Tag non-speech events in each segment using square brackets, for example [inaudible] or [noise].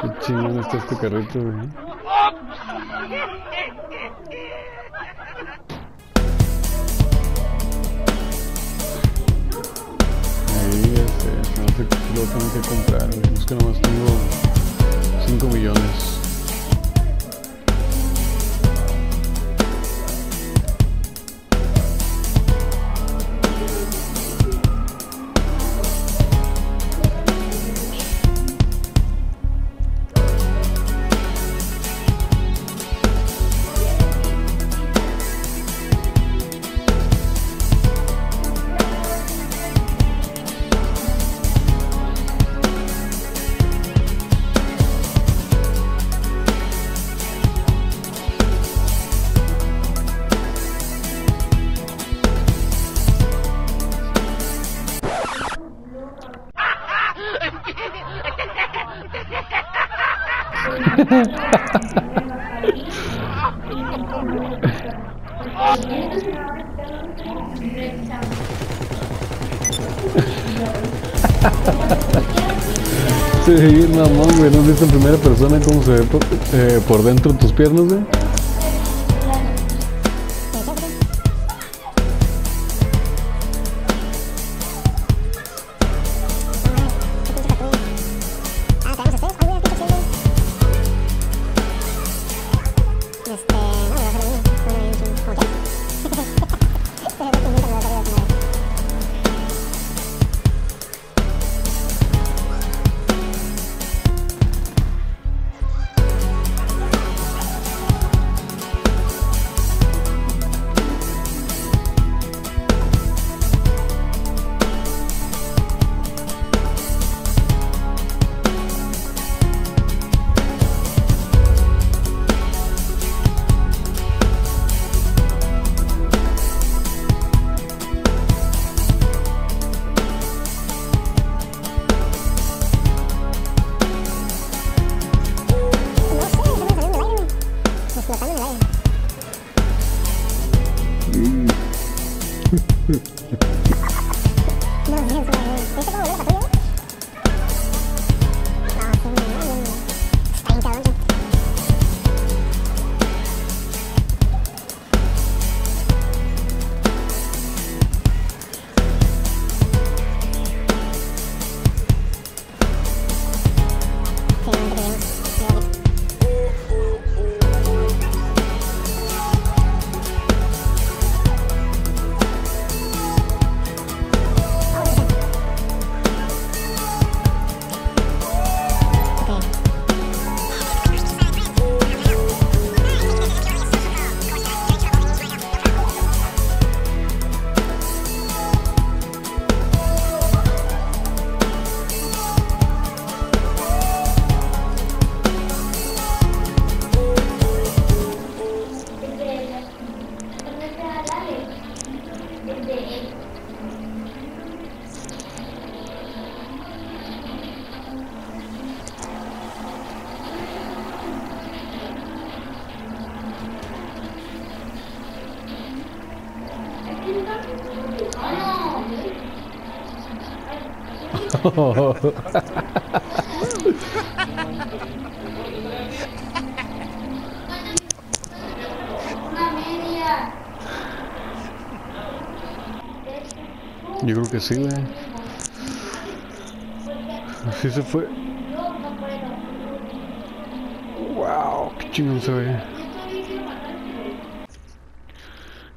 Qué chingón está este carrito, güey. Ahí, este, hace que lo tengo que comprar, güey. Es que nomás tengo 5 millones. Sí, mamón, güey. ¿No has visto en primera persona cómo se ve por, eh, por dentro tus piernas, güey? Yo creo que sí, güey. Así se fue. Wow, qué chingón se ve.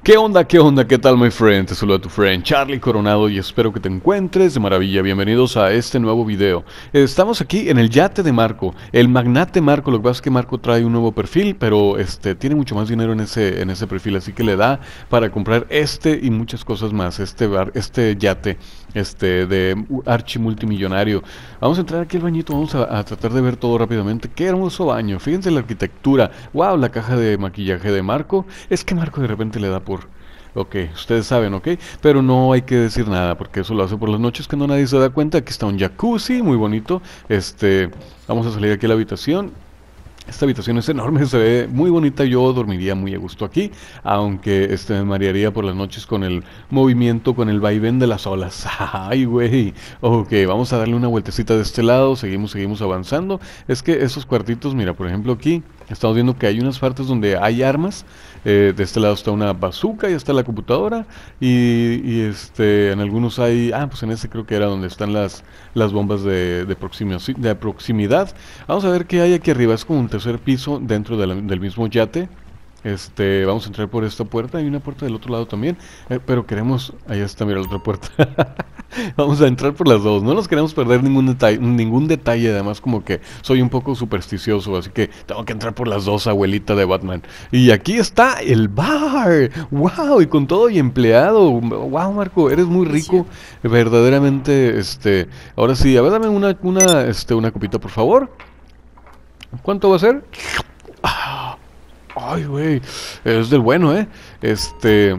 ¿Qué onda? ¿Qué onda? ¿Qué tal, my friend? Te saluda tu friend Charlie Coronado y espero que te encuentres de maravilla. Bienvenidos a este nuevo video. Estamos aquí en el yate de Marco, el magnate Marco. Lo que pasa es que Marco trae un nuevo perfil, pero este tiene mucho más dinero en ese, en ese perfil, así que le da para comprar este y muchas cosas más. Este bar, este yate, este de archi multimillonario. Vamos a entrar aquí al bañito, vamos a, a tratar de ver todo rápidamente. Qué hermoso baño. Fíjense la arquitectura. Wow, la caja de maquillaje de Marco. Es que Marco de repente le da por Ok, ustedes saben, ok, pero no hay que decir nada porque eso lo hace por las noches que no nadie se da cuenta. Aquí está un jacuzzi muy bonito. Este, vamos a salir aquí a la habitación. Esta habitación es enorme, [laughs] se ve muy bonita. Yo dormiría muy a gusto aquí, aunque este, me marearía por las noches con el movimiento, con el vaivén de las olas. [laughs] Ay, güey. Ok, vamos a darle una vueltecita de este lado. Seguimos, seguimos avanzando. Es que esos cuartitos, mira, por ejemplo, aquí estamos viendo que hay unas partes donde hay armas. Eh, de este lado está una bazooka y está la computadora. Y, este, en algunos hay. Ah, pues en este creo que era donde están las, las bombas de, de, de proximidad. Vamos a ver qué hay aquí arriba. Es como un tercer piso dentro del mismo yate. Este, vamos a entrar por esta puerta. Hay una puerta del otro lado también. Eh, pero queremos. Ahí está, mira la otra puerta. [laughs] [laughs] vamos a entrar por las dos. No nos queremos perder ningún detalle. Ningún detalle. Además, como que soy un poco supersticioso. Así que tengo que entrar por las dos, abuelita de Batman. Y aquí está el bar. ¡Wow! Y con todo y empleado. ¡Wow, Marco! Eres muy rico. Verdaderamente, este. Ahora sí, a ver, dame una, una, este, una copita, por favor. ¿Cuánto va a ser? Ah. Ay, güey, es del bueno, ¿eh? Este...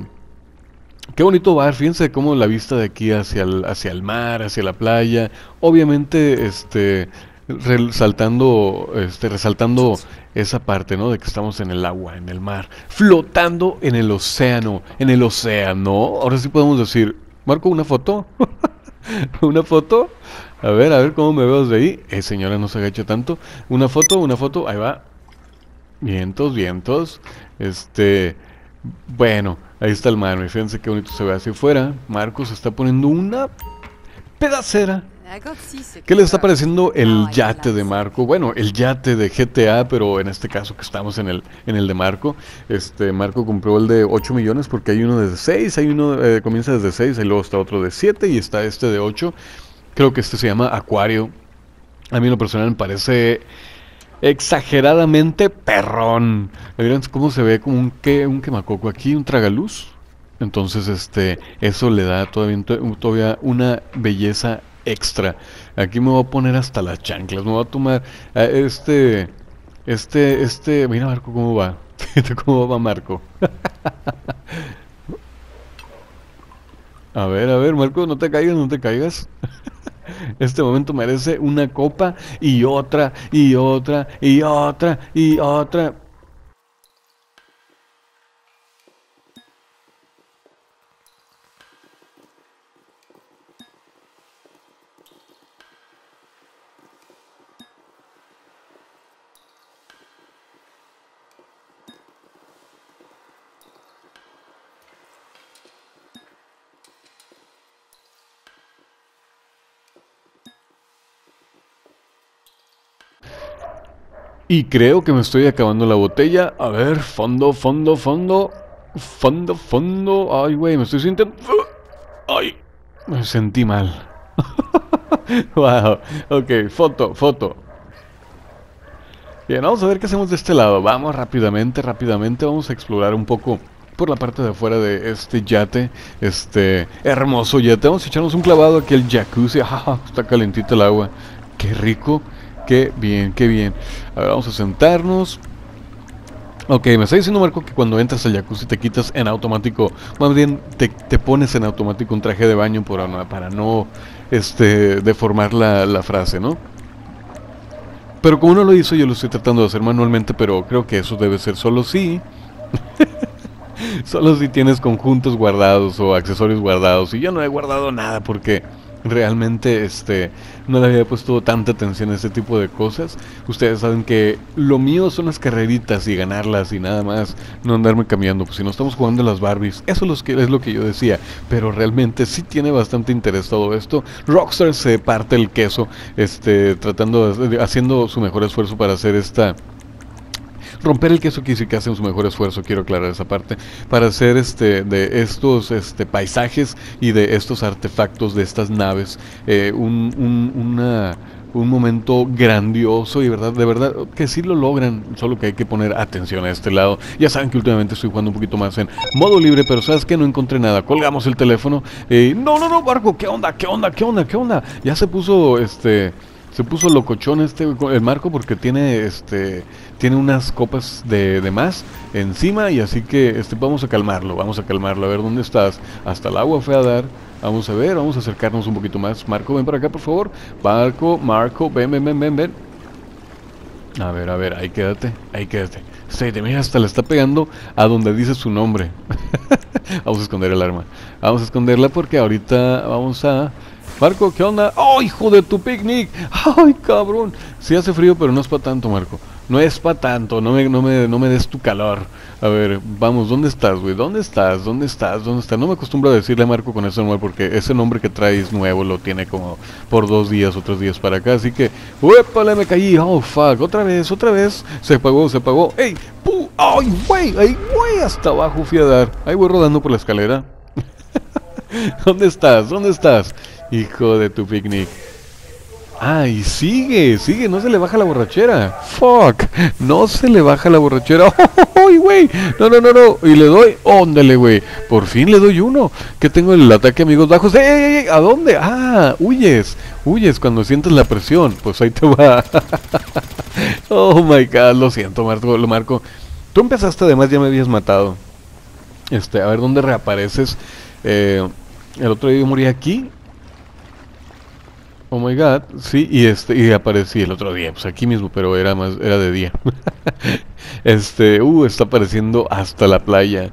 Qué bonito bar, fíjense cómo la vista de aquí hacia el, hacia el mar, hacia la playa, obviamente, este, resaltando, este, resaltando esa parte, ¿no? De que estamos en el agua, en el mar, flotando en el océano, en el océano. Ahora sí podemos decir, Marco, una foto, [laughs] una foto. A ver, a ver cómo me veo desde ahí. Eh, señora, no se agacha tanto. Una foto, una foto, ahí va. Vientos, vientos. Este. Bueno, ahí está el mar. Fíjense qué bonito se ve hacia afuera. Marcos está poniendo una pedacera. ¿Qué le está pareciendo el yate de Marco? Bueno, el yate de GTA, pero en este caso que estamos en el, en el de Marco. Este, Marco compró el de 8 millones porque hay uno de 6, hay uno eh, comienza desde 6, y luego está otro de 7 y está este de 8. Creo que este se llama Acuario. A mí en lo personal me parece exageradamente perrón. Miren cómo se ve como un, que, un quemacoco aquí, un tragaluz. Entonces, este, eso le da todavía, todavía una belleza extra. Aquí me voy a poner hasta las chanclas. Me voy a tomar este, este, este. Mira, Marco, cómo va. [laughs] ¿Cómo va, Marco? [laughs] a ver, a ver, Marco, no te caigas, no te caigas. Este momento merece una copa y otra y otra y otra y otra. Y creo que me estoy acabando la botella. A ver, fondo, fondo, fondo. Fondo, fondo. Ay, güey, me estoy sintiendo... Ay, me sentí mal. [laughs] wow. Ok, foto, foto. Bien, vamos a ver qué hacemos de este lado. Vamos rápidamente, rápidamente. Vamos a explorar un poco por la parte de afuera de este yate. Este hermoso yate. Vamos a echarnos un clavado aquí al jacuzzi. [laughs] Ah, está calentito el agua. Qué rico. Qué bien, qué bien. A ver, vamos a sentarnos. Ok, me está diciendo Marco que cuando entras al jacuzzi te quitas en automático, más bien te, pones en automático un traje de baño para, no este, deformar la, la frase, ¿no? Pero como no lo hizo, yo lo estoy tratando de hacer manualmente, pero creo que eso debe ser solo si... [laughs] solo si tienes conjuntos guardados o accesorios guardados. Y yo no he guardado nada porque realmente este no le había puesto tanta atención a este tipo de cosas. Ustedes saben que lo mío son las carreritas y ganarlas y nada más, no andarme cambiando, pues si no estamos jugando las Barbies, eso es lo que, es lo que yo decía, pero realmente sí tiene bastante interés todo esto. Rockstar se parte el queso, este tratando haciendo su mejor esfuerzo para hacer esta romper el queso decir que hacen su mejor esfuerzo, quiero aclarar esa parte, para hacer este de estos este, paisajes y de estos artefactos de estas naves eh, un, una un momento grandioso y verdad, de verdad que sí lo logran, solo que hay que poner atención a este lado. Ya saben que últimamente estoy jugando un poquito más en modo libre, pero sabes que no encontré nada. Colgamos el teléfono. y no, no, no, Barco, ¿qué onda? ¿Qué onda? ¿Qué onda? ¿Qué onda? Ya se puso este se puso locochón este el marco porque tiene este tiene unas copas de, de, más encima y así que este vamos a calmarlo, vamos a calmarlo, a ver dónde estás. Hasta el agua fue a dar. Vamos a ver, vamos a acercarnos un poquito más. Marco, ven para acá, por favor. Marco, Marco, ven, ven, ven, ven, ven. A ver, a ver, ahí quédate, ahí quédate. De mira, hasta le está pegando a donde dice su nombre. [laughs] vamos a esconder el arma. Vamos a esconderla porque ahorita vamos a... Marco, ¿qué onda? ¡Oh, hijo de tu picnic! [laughs] ¡Ay, cabrón! Sí hace frío, pero no es para tanto, Marco. No es para tanto, no me, no, me, no me des tu calor. A ver, vamos, ¿dónde estás, güey? ¿Dónde estás? ¿Dónde estás? ¿Dónde estás? No me acostumbro a decirle a Marco con ese nombre porque ese nombre que traes nuevo lo tiene como por dos días o tres días para acá. Así que, ¡Uépale, me caí! ¡Oh, fuck! Otra vez, otra vez. Se apagó, se apagó. ¡Ey! ¡Pu! ¡Ay, güey! ¡Ay, güey! Hasta abajo fui a dar. Ahí voy rodando por la escalera. [laughs] ¿Dónde estás? ¿Dónde estás? Hijo de tu picnic. Ay, sigue, sigue, no se le baja la borrachera. Fuck, no se le baja la borrachera. [laughs] ¡Ay, güey! No, no, no, no. Y le doy, óndale, güey. Por fin le doy uno. Que tengo el ataque amigos bajos. ¡Ey, ey, ey! ¿A dónde? Ah, huyes. Huyes cuando sientes la presión. Pues ahí te va. [laughs] oh my god, lo siento, Marco. Lo marco. Tú empezaste, además ya me habías matado. Este, a ver dónde reapareces. Eh, el otro día yo morí aquí Oh my god, sí, y este, y aparecí el otro día, pues aquí mismo, pero era más, era de día. [laughs] este, uh, está apareciendo hasta la playa.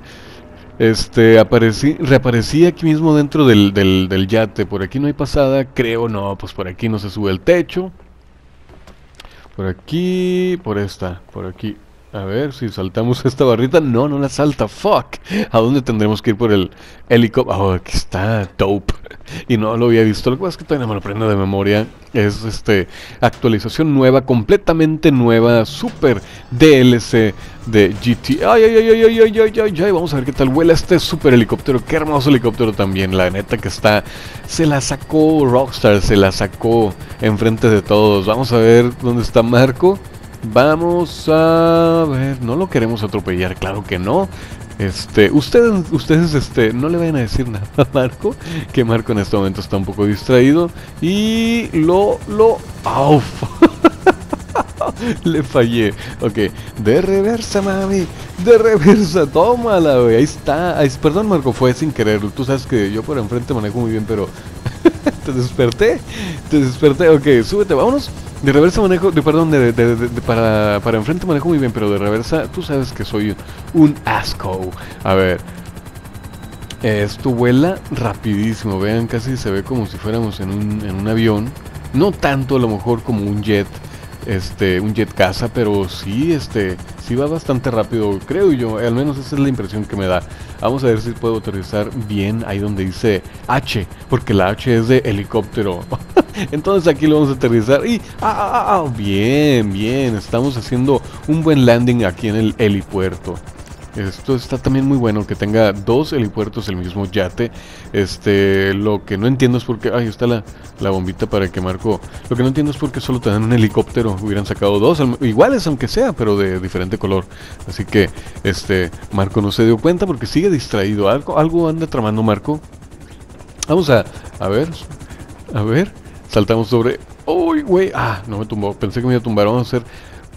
Este, aparecí, reaparecí aquí mismo dentro del, del, del yate. Por aquí no hay pasada, creo no, pues por aquí no se sube el techo. Por aquí, por esta, por aquí. A ver si saltamos [laughs] esta barrita. No, no la salta. Fuck. ¿A dónde tendremos que ir por el helicóptero? Oh, aquí está. Dope. Y no lo había visto. Lo que pasa es que todavía no me lo prendo de memoria. Es este actualización nueva, completamente nueva. Super DLC de GT. Ay, ay, ay, ay, ay, ay, ay, ay, ay. Vamos a ver qué tal huele este super helicóptero. Qué hermoso helicóptero también. La neta que está. Se la sacó Rockstar. Se la sacó enfrente de todos. Vamos a ver dónde está Marco. Vamos a ver, no lo queremos atropellar, claro que no. Este, ustedes, ustedes, este, no le vayan a decir nada a Marco, que Marco en este momento está un poco distraído y lo, lo, ¡Auf! [laughs] le fallé. Ok, de reversa, mami, de reversa, tómala, güey, ahí está. perdón, Marco, fue sin querer. Tú sabes que yo por enfrente manejo muy bien, pero [laughs] te desperté, te desperté. Ok, súbete, vámonos. De reversa manejo, de perdón, de, para, para enfrente manejo muy bien, pero de reversa tú sabes que soy un asco. A ver, esto vuela rapidísimo, vean, casi se ve como si fuéramos en un, en un avión. No tanto a lo mejor como un jet, este, un jet casa, pero sí, este, sí va bastante rápido, creo yo, al menos esa es la impresión que me da. Vamos a ver si puedo aterrizar bien ahí donde dice H, porque la H es de helicóptero. [laughs] Entonces aquí lo vamos a aterrizar y ah, ah, ah, ah, bien, bien, estamos haciendo un buen landing aquí en el helipuerto. Esto está también muy bueno que tenga dos helipuertos el mismo yate. Este, lo que no entiendo es por qué. Ahí está la, bombita para que Marco. Lo que no entiendo es por qué solo te dan un helicóptero. Hubieran sacado dos, iguales aunque sea, pero de diferente color. Así que, este, Marco no se dio cuenta porque sigue distraído. Algo, algo anda tramando Marco. Vamos a, a ver, a ver. Saltamos sobre. ¡Uy, güey! Ah, no me tumbó. Pensé que me iba a tumbar. Vamos a hacer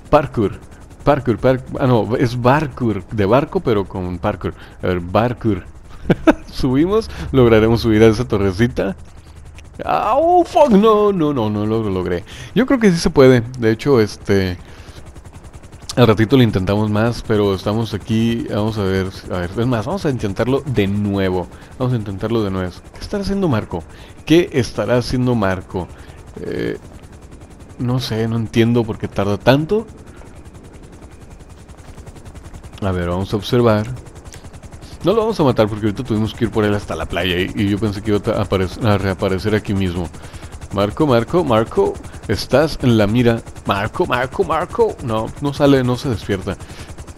parkour. Parkour, parkour. Ah, no, es barkour. De barco, pero con parkour. A ver. [laughs] Subimos. Lograremos subir a esa torrecita. ¡Oh, fuck! No, no, no, no lo logré. Yo creo que sí se puede. De hecho, este. Al ratito lo intentamos más, pero estamos aquí. Vamos a ver. A ver, más, vamos a intentarlo de nuevo. Vamos a intentarlo de nuevo. ¿Qué estará haciendo Marco? ¿Qué estará haciendo Marco? Eh, no sé, no entiendo por qué tarda tanto. A ver, vamos a observar. No lo vamos a matar porque ahorita tuvimos que ir por él hasta la playa y, yo pensé que iba a, a reaparecer aquí mismo. Marco, Marco, Marco, estás en la mira. Marco, Marco, Marco. No, no sale, no se despierta.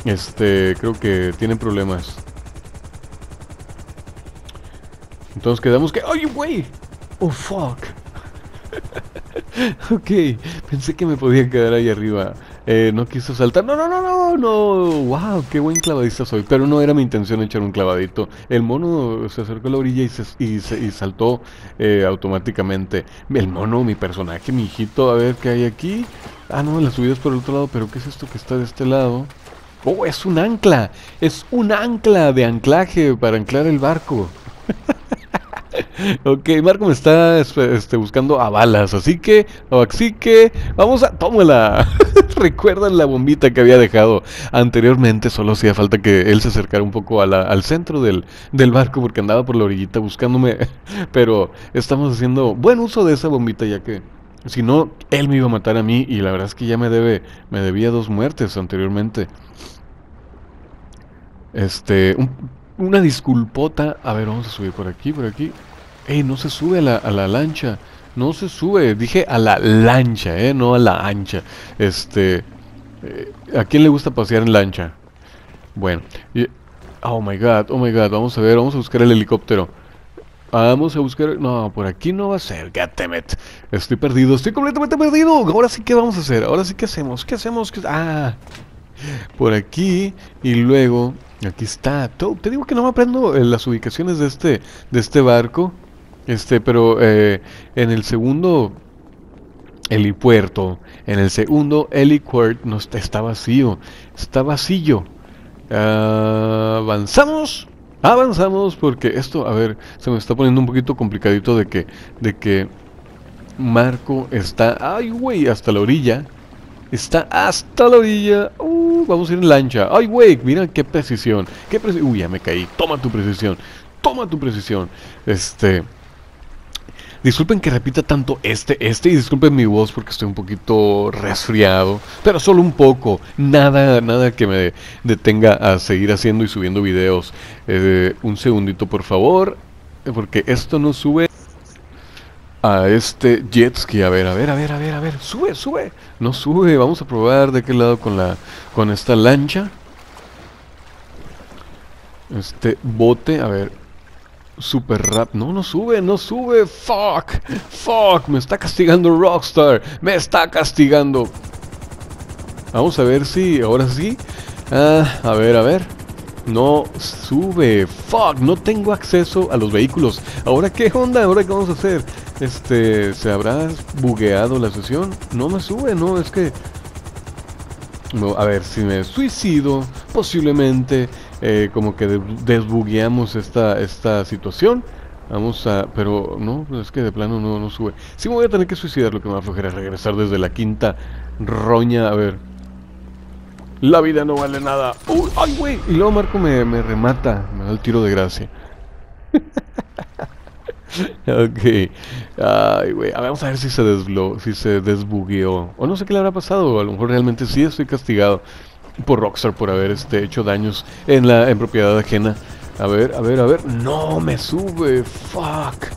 Este, creo que tiene problemas. Entonces quedamos que... ¡Ay, güey! ¡Oh, fuck! [laughs] ok, pensé que me podía quedar ahí arriba. Eh, no quiso saltar. No, no, no, no, no. Wow, qué buen clavadista soy. Pero no era mi intención echar un clavadito. El mono se acercó a la orilla y, se, y, saltó eh, automáticamente. El mono, mi personaje, mi hijito. A ver qué hay aquí. Ah, no, la subida es por el otro lado. Pero ¿qué es esto que está de este lado? Oh, es un ancla. Es un ancla de anclaje para anclar el barco. [laughs] ok, Marco me está este, buscando a balas, así que, así que, vamos a, tómala. [laughs] Recuerdan la bombita que había dejado anteriormente, solo hacía falta que él se acercara un poco al centro del, del barco porque andaba por la orillita buscándome, [laughs] pero estamos haciendo buen uso de esa bombita ya que si no, él me iba a matar a mí y la verdad es que ya me debe, me debía dos muertes anteriormente. Este, una disculpota. A ver, vamos a subir por aquí, por aquí. Ey, no se sube a la, a la lancha. No se sube. Dije a la lancha, eh, no a la ancha. Este, eh, ¿a quién le gusta pasear en lancha? Bueno. oh my god, oh my god. Vamos a ver, vamos a buscar el helicóptero. Vamos a buscar. No, por aquí no va a ser. Goddammit. Estoy perdido. Estoy completamente perdido. Ahora sí, ¿qué vamos a hacer? Ahora sí, ¿qué hacemos? ¿Qué hacemos? Ah. Por aquí. Y luego. Aquí está. Te digo que no me aprendo eh, las ubicaciones de este, de este barco. Este, pero eh, en el segundo helipuerto, en el segundo helipuerto no está, está vacío. Está vacío. Ah, avanzamos. Avanzamos porque esto, a ver, se me está poniendo un poquito complicadito de que, de que Marco está, ay güey, hasta la orilla. Está hasta la orilla. Uh, vamos a ir en lancha. Ay güey, mira qué precisión. Qué precisión. Uy, ya me caí. Toma tu precisión. Toma tu precisión. Este, Disculpen que repita tanto este, este, y disculpen mi voz porque estoy un poquito resfriado, pero solo un poco, nada, nada que me detenga a seguir haciendo y subiendo videos. Eh, un segundito por favor, porque esto no sube a este jet ski. A ver, a ver, a ver, a ver, a ver, sube, sube, no sube. Vamos a probar de qué lado con la, con esta lancha. Este bote, a ver, super rap. No, no sube, no sube. Fuck, fuck. Me está castigando Rockstar. Me está castigando. Vamos a ver si ahora sí. Ah, a ver, a ver. No sube. Fuck, no tengo acceso a los vehículos. Ahora qué onda, ahora qué vamos a hacer. Este, ¿se habrá bugueado la sesión? No me sube, no, es que a ver, si me suicido, posiblemente eh, como que desbugueamos esta, esta situación. Vamos a... Pero no, es que de plano no, no sube. Si me voy a tener que suicidar, lo que me va a aflojar es regresar desde la quinta roña. A ver. La vida no vale nada. Uy, ¡Ay, güey! Y luego Marco me, me remata. Me da el tiro de gracia. [laughs] ok. Ay, güey. Vamos a ver si se desblo si se desbugueó. O no sé qué le habrá pasado. A lo mejor realmente sí estoy castigado por Rockstar por haber este, hecho daños en la en propiedad ajena. A ver, a ver, a ver. No me sube. Fuck.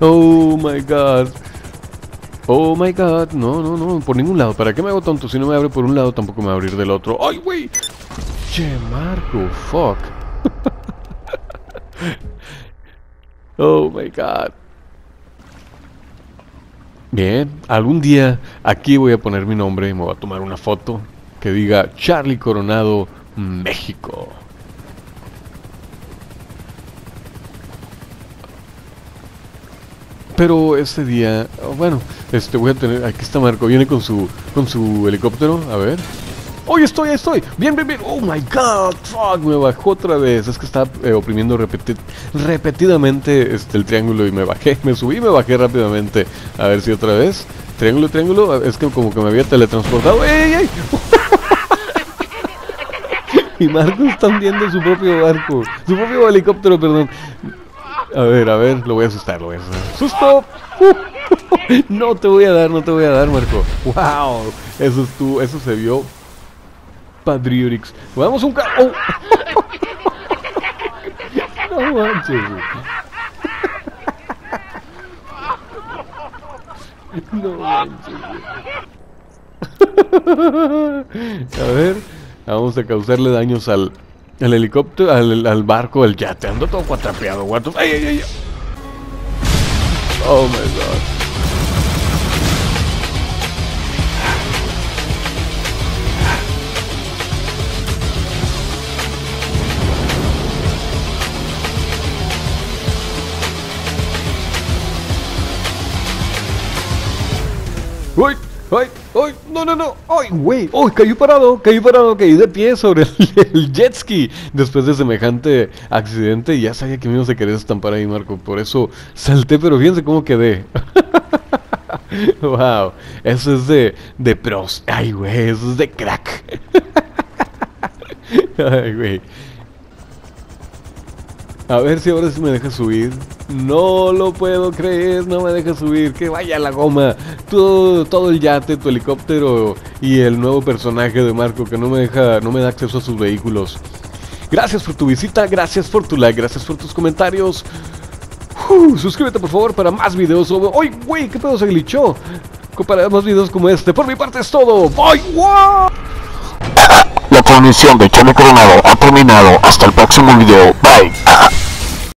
Oh my god. Oh my god. No, no, no. Por ningún lado. ¿Para qué me hago tonto? Si no me abre por un lado, tampoco me va a abrir del otro. ¡Ay, güey! Che, Marco. Fuck. [laughs] Oh my god. Bien, algún día aquí voy a poner mi nombre y me voy a tomar una foto que diga Charlie Coronado, México. Pero este día, bueno, este voy a tener, aquí está Marco, viene con su con su helicóptero, a ver. ¡Hoy estoy, ahí estoy! ¡Bien, bien, bien! ¡Oh, my God! ¡Fuck! Me bajó otra vez. Es que estaba eh, oprimiendo repetidamente este, el triángulo y me bajé. Me subí me bajé rápidamente. A ver si otra vez. Triángulo, triángulo. Es que como que me había teletransportado. ¡Ey, ey! [laughs] y Marco está hundiendo su propio barco. Su propio helicóptero, perdón. A ver, a ver. Lo voy a asustar, lo voy a asustar. ¡Susto! [laughs] no te voy a dar, no te voy a dar, Marco. ¡Wow! Eso, estuvo, eso se vio Padriorix. Vamos un carro. Oh. [laughs] no manches. No. [laughs] A ver, vamos a causarle daños al, al helicóptero, al, al barco, al yate. Ando todo cuatrapeado, guato. ¡Ay, ay, ay! Oh my god. ¡Ay! ¡Ay! ¡No, no, no! ¡Ay, güey! ¡Ay, cayó parado! Caí parado, caí de pie sobre [laughs] el, jet ski. Después de semejante accidente, ya sabía que me iba a querer estampar ahí, Marco. Por eso salté, pero fíjense cómo quedé. [laughs] wow, eso es de, de pros. Ay, güey, eso es de crack. [laughs] Ay, güey. A ver si ahora sí me deja subir. No lo puedo creer, no me deja subir. Que vaya la goma. Todo, todo el yate, tu helicóptero y el nuevo personaje de Marco que no me deja, no me da acceso a sus vehículos. Gracias por tu visita, gracias por tu like, gracias por tus comentarios. suscríbete por favor para más videos sobre... ¡Ay, güey! ¿Qué pedo se glitchó? Para más videos como este. Por mi parte es todo. ¡Bye! ¡Wow! La transmisión de Charlie Coronado ha terminado. Hasta el próximo video. Bye.